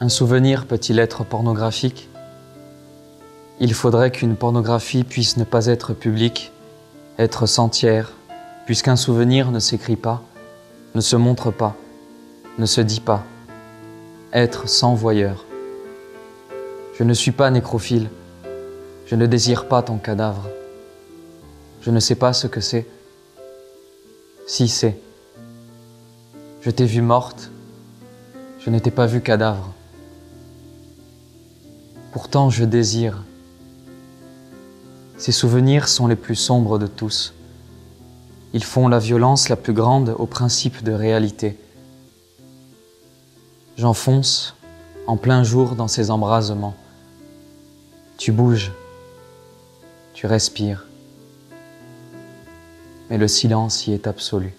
Un souvenir peut-il être pornographique? Il faudrait qu'une pornographie puisse ne pas être publique, être sentière, puisqu'un souvenir ne s'écrit pas, ne se montre pas, ne se dit pas, être sans voyeur. Je ne suis pas nécrophile, je ne désire pas ton cadavre, je ne sais pas ce que c'est, si c'est. Je t'ai vue morte, je ne t'ai pas vu cadavre. Pourtant je désire. Ces souvenirs sont les plus sombres de tous. Ils font la violence la plus grande au principe de réalité. J'enfonce en plein jour dans ces embrasements. Tu bouges, tu respires, mais le silence y est absolu.